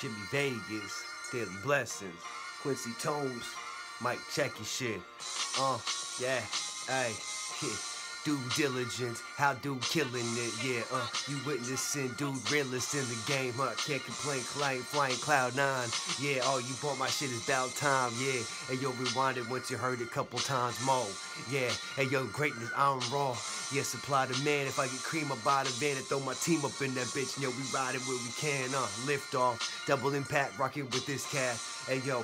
Jimmy Vegas, Daily Blessings, Quincey Tones, Mic check your shit. Uh, yeah, hey, yeah. Due diligence, how dude killing it, yeah, uh, you witnessing dude realist in the game, huh? Can't complain, client flying cloud nine, yeah, oh, you bought my shit, it's about time, yeah, and yo, rewind it once you heard it a couple times more, yeah, hey yo, greatness, I'm raw, yeah, supply the man, if I get cream, I buy the van and throw my team up in that bitch, yo, we ride it where we can, uh, lift off, double impact, rocket with this cat, hey yo,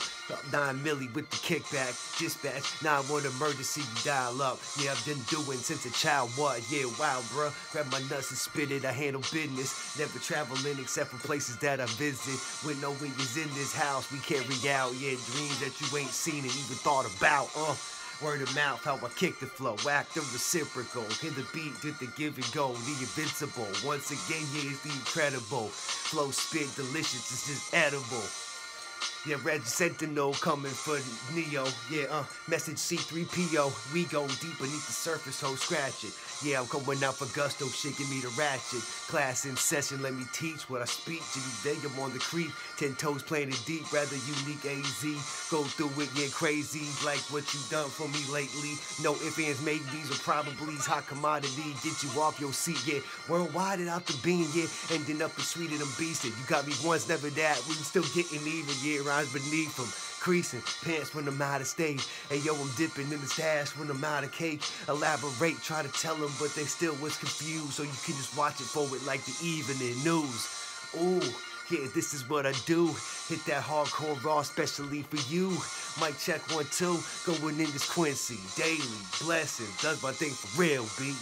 9 milli with the kickback, dispatch, 911 emergency, dial up, yeah, I've been doing since a child, what? Yeah, wow, bruh. Grab my nuts and spit it. I handle business. Never traveling except for places that I visit. With no wingers in this house, we carry out, yeah, dreams that you ain't seen and even thought about, uh. Word of mouth, how I kick the flow, act the reciprocal. Hit the beat, did the give and go, the invincible. Once again, yeah, it's the incredible. Flow spit, delicious, it's just edible. Yeah, Red Sentinel coming for Neo. Yeah, uh, message C3PO. We go deep beneath the surface, ho, scratch it. Yeah, I'm coming out for gusto, give me the ratchet. Class in session, let me teach what I speak. Jimmy Vega on the creep, ten toes planted deep, rather unique AZ. Go through it, yeah, crazy, like what you done for me lately. No ifs, ands, maybes, or probablys, hot commodity, get you off your seat, yeah. Worldwide and out the bean, yeah, ending up in sweeter than beastin'. You got me once, never that, we still getting even, yeah, rhymes beneath them. Creasing, pants when I'm out of stage. Hey yo, I'm dipping in the stash when I'm out of cake. Elaborate, try to tell them, but they still was confused. So you can just watch it forward like the evening news. Ooh, yeah, this is what I do. Hit that hardcore raw, especially for you. Mic check one, two, going in this Quincey. Daily, blessing, does my thing for real, B.